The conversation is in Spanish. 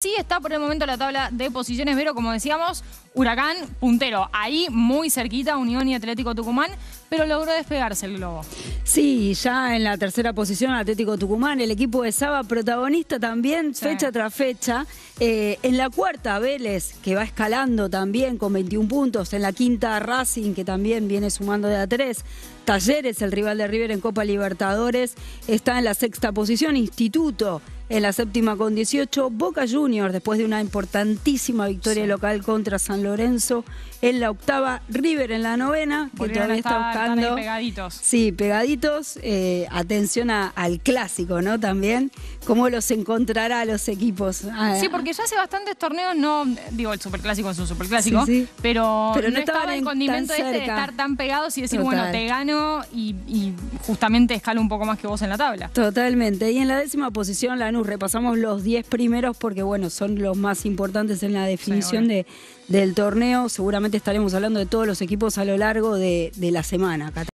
Sí está por el momento la tabla de posiciones, pero como decíamos, Huracán puntero. Ahí muy cerquita, Unión y Atlético Tucumán, pero logró despegarse el globo. Sí, ya en la tercera posición Atlético Tucumán, el equipo de Saba, protagonista también, Sí. fecha tras fecha. Eh, en la cuarta, Vélez, que va escalando también con 21 puntos. En la quinta, Racing, que también viene sumando de a 3. Talleres, el rival de River en Copa Libertadores, está en la sexta posición. Instituto en la séptima con 18. Boca Juniors, después de una importantísima victoria Sí. local contra San Lorenzo, en la octava. River en la novena, que a todavía está buscando. pegaditos. Sí, pegaditos. eh, atención a- al clásico, ¿no? También. ¿Cómo los encontrará los equipos? Ah, Sí, porque ya hace bastantes torneos no, digo, el superclásico es un superclásico, Sí, sí. pero, Pero no no, estaba el en- condimento este de estar tan pegados y decir, Total. bueno, te gano y, y justamente escalo un poco más que vos en la tabla. Totalmente. Y en la décima posición, Repasamos los 10 primeros porque, bueno, son los más importantes en la definición de, del torneo. Seguramente estaremos hablando de todos los equipos a lo largo de, de la semana.